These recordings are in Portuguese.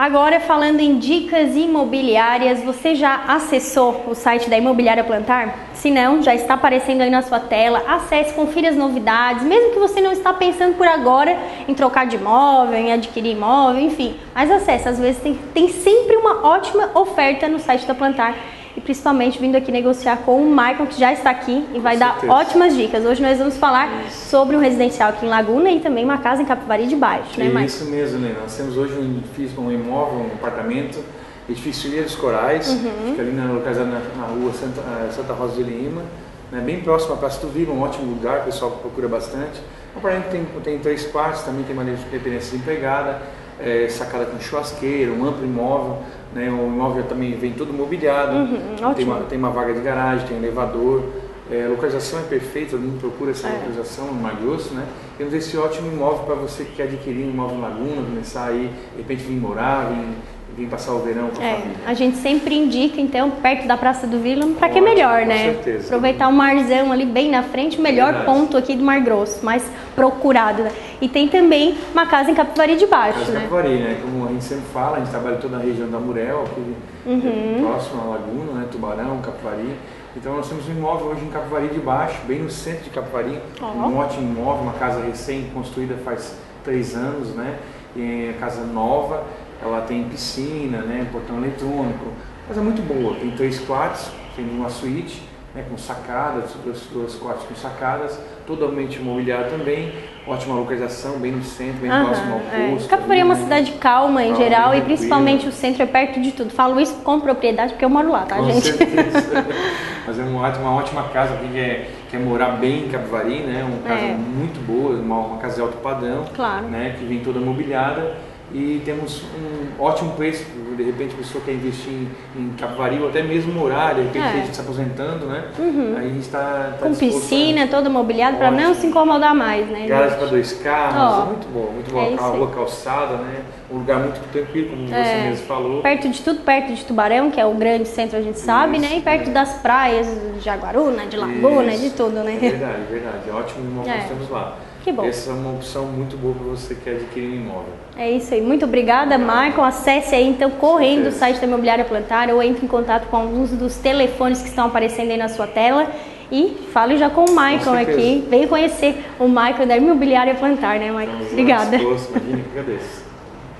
Agora falando em dicas imobiliárias, você já acessou o site da Imobiliária Plantar? Se não, já está aparecendo aí na sua tela. Acesse, confira as novidades, mesmo que você não está pensando por agora em trocar de imóvel, em adquirir imóvel, enfim. Mas acesse, às vezes tem, tem sempre uma ótima oferta no site da Plantar e principalmente vindo aqui negociar com o Michael, que já está aqui e vai dar ótimas dicas. Hoje nós vamos falar isso. sobre um residencial aqui em Laguna e também uma casa em Capivari de Baixo, né, Michael? Isso mesmo, né? Nós temos hoje um edifício, um imóvel, um apartamento, edifício Ilha dos Corais, uhum. fica ali na, localizado na, na rua Santa, eh, Santa Rosa de Lima, né? bem próximo à Praça do Vivo, um ótimo lugar, o pessoal procura bastante. O apartamento tem, tem três quartos, também tem uma dependência desempregada, é, sacada com churrasqueira, um amplo imóvel, né? O imóvel também vem todo mobiliado, uhum, tem, uma, tem uma vaga de garagem, tem um elevador, é, a localização é perfeita, todo mundo procura essa é. localização no Malhoço, né? Temos esse ótimo imóvel para você que quer adquirir um imóvel em Laguna, começar aí, de repente vir morar, vir vir passar o verão com a é, família. A gente sempre indica, então, perto da Praça do Vila, para que é melhor, né? Com certeza. Aproveitar o marzão ali bem na frente, o melhor ponto aqui do Mar Grosso, mais procurado. Né? E tem também uma casa em Capivari de Baixo, casa né? Capivari, né? Como a gente sempre fala, a gente trabalha toda a região da Murel, aqui uhum. próximo à Laguna, né? Tubarão, Capivari. Então nós temos um imóvel hoje em Capivari de Baixo, bem no centro de Capivari, oh. um ótimo imóvel, uma casa recém-construída faz três anos, né? E é casa nova, ela tem piscina, né, portão eletrônico, mas é muito boa. Tem três quartos, tem uma suíte, né, com sacadas, dois, dois quartos com sacadas, totalmente imobiliário também, ótima localização, bem no centro, bem próximo ao é. posto. Capivari é uma né? cidade calma em geral e principalmente o centro é perto de tudo. Falo isso com propriedade porque eu moro lá, tá, com gente? Certeza. Mas é uma, uma ótima casa, quem quer, quer morar bem em Capivari, né, uma casa é. muito boa, uma, uma casa de alto padrão, claro. né, que vem toda mobiliada e temos um ótimo preço, de repente a pessoa quer investir em, em Capivari ou até mesmo morar, de repente é. a gente se aposentando, né? Uhum. Aí está, tá Com piscina, todo mobiliado, para não se incomodar mais, né? Garagem para dois carros, oh. muito bom, muito bom. É a rua calçada, né? Um lugar muito tranquilo, como é. você mesmo falou. Perto de tudo, perto de Tubarão, que é o grande centro, a gente sabe, Isso, né? E perto é. das praias de Jaguaruna, de Laguna, Isso. de tudo, né? É verdade, verdade. Ótimo imóvel que nós temos lá. Que bom. Essa é uma opção muito boa para você que quer adquirir um imóvel. É isso aí. Muito obrigada, Michael. Acesse aí então correndo o site da Imobiliária Plantar ou entre em contato com alguns dos telefones que estão aparecendo aí na sua tela. E fale já com o Michael aqui. Venha conhecer o Michael da Imobiliária Plantar, né, Michael? Estamos obrigada. Imagina agradeço.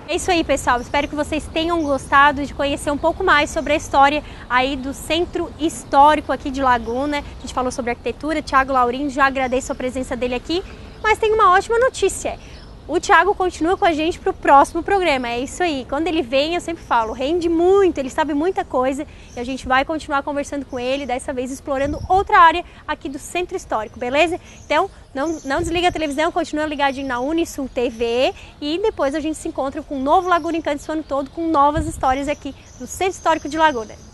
É isso aí, pessoal. Espero que vocês tenham gostado de conhecer um pouco mais sobre a história aí do Centro Histórico aqui de Laguna. A gente falou sobre arquitetura. Tiago Laurindo, já agradeço a presença dele aqui. Mas tem uma ótima notícia. O Thiago continua com a gente para o próximo programa. É isso aí. Quando ele vem, eu sempre falo, rende muito, ele sabe muita coisa e a gente vai continuar conversando com ele, dessa vez explorando outra área aqui do Centro Histórico, beleza? Então, não, não desliga a televisão, continua ligadinho na Unisul TV e depois a gente se encontra com um novo Laguna Encanto esse ano todo com novas histórias aqui do Centro Histórico de Laguna.